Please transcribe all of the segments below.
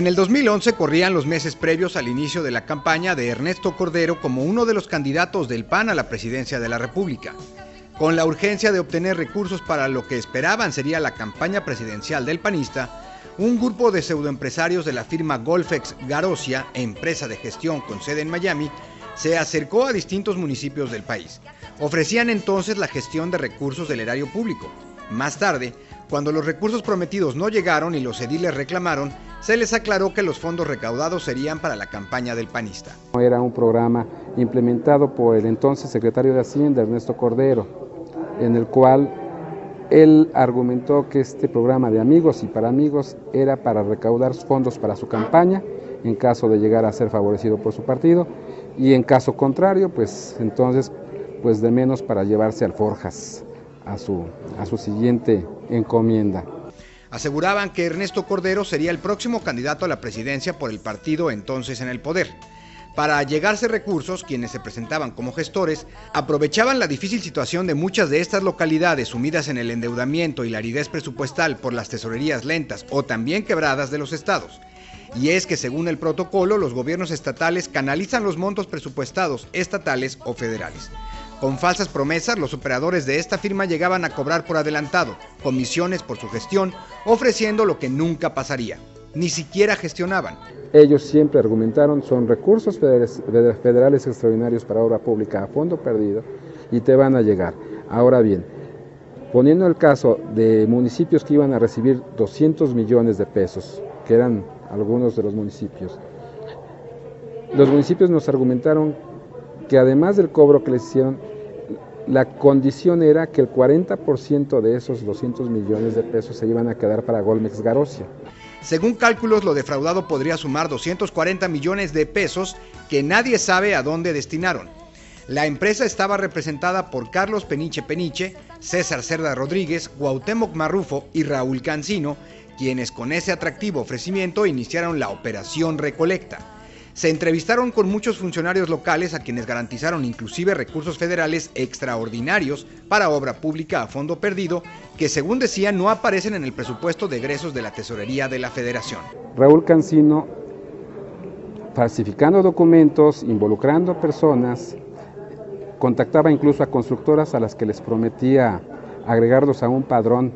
En el 2011 corrían los meses previos al inicio de la campaña de Ernesto Cordero como uno de los candidatos del PAN a la presidencia de la República. Con la urgencia de obtener recursos para lo que esperaban sería la campaña presidencial del panista, un grupo de pseudoempresarios de la firma Golfex Garosia, empresa de gestión con sede en Miami, se acercó a distintos municipios del país. Ofrecían entonces la gestión de recursos del erario público. Más tarde, cuando los recursos prometidos no llegaron y los ediles reclamaron, se les aclaró que los fondos recaudados serían para la campaña del panista. Era un programa implementado por el entonces secretario de Hacienda, Ernesto Cordero, en el cual él argumentó que este programa de amigos y para amigos era para recaudar fondos para su campaña en caso de llegar a ser favorecido por su partido y en caso contrario, pues entonces pues de menos para llevarse alforjas a su, a su siguiente encomienda. Aseguraban que Ernesto Cordero sería el próximo candidato a la presidencia por el partido entonces en el poder. Para llegarse recursos, quienes se presentaban como gestores aprovechaban la difícil situación de muchas de estas localidades sumidas en el endeudamiento y la aridez presupuestal por las tesorerías lentas o también quebradas de los estados. Y es que según el protocolo, los gobiernos estatales canalizan los montos presupuestados estatales o federales. Con falsas promesas, los operadores de esta firma llegaban a cobrar por adelantado, comisiones por su gestión, ofreciendo lo que nunca pasaría. Ni siquiera gestionaban. Ellos siempre argumentaron, son recursos federales, extraordinarios para obra pública a fondo perdido y te van a llegar. Ahora bien, poniendo el caso de municipios que iban a recibir 200 millones de pesos, que eran algunos de los municipios, los municipios nos argumentaron que además del cobro que les hicieron, la condición era que el 40% de esos 200 millones de pesos se iban a quedar para Golmex Garosia. Según cálculos, lo defraudado podría sumar 240 millones de pesos que nadie sabe a dónde destinaron. La empresa estaba representada por Carlos Peniche Peniche, César Cerda Rodríguez, Guautemoc Marrufo y Raúl Cancino, quienes con ese atractivo ofrecimiento iniciaron la operación Recolecta se entrevistaron con muchos funcionarios locales a quienes garantizaron inclusive recursos federales extraordinarios para obra pública a fondo perdido que según decían no aparecen en el presupuesto de egresos de la tesorería de la federación. Raúl Cancino falsificando documentos, involucrando personas, contactaba incluso a constructoras a las que les prometía agregarlos a un padrón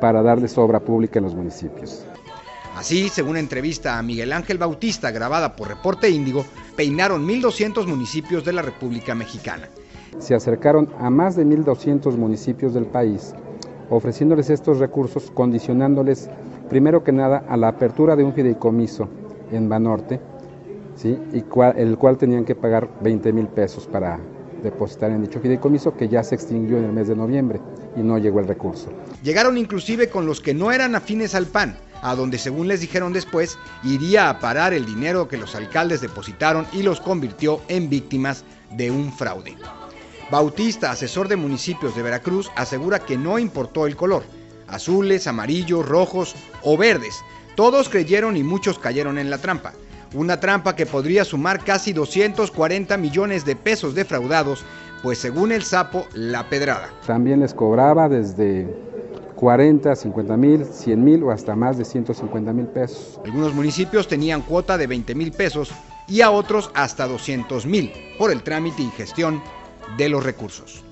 para darles obra pública en los municipios. Así, según entrevista a Miguel Ángel Bautista grabada por Reporte Índigo, peinaron 1.200 municipios de la República Mexicana. Se acercaron a más de 1.200 municipios del país, ofreciéndoles estos recursos, condicionándoles, primero que nada, a la apertura de un fideicomiso en Banorte, ¿sí? y el cual tenían que pagar 20 mil pesos para depositar en dicho fideicomiso que ya se extinguió en el mes de noviembre y no llegó el recurso. Llegaron inclusive con los que no eran afines al PAN, a donde según les dijeron después, iría a parar el dinero que los alcaldes depositaron y los convirtió en víctimas de un fraude. Bautista, asesor de municipios de Veracruz, asegura que no importó el color, azules, amarillos, rojos o verdes. Todos creyeron y muchos cayeron en la trampa. Una trampa que podría sumar casi 240 millones de pesos defraudados, pues según el sapo, la pedrada. También les cobraba desde 40, 50 mil, 100 mil o hasta más de 150 mil pesos. Algunos municipios tenían cuota de 20 mil pesos y a otros hasta 200 mil por el trámite y gestión de los recursos.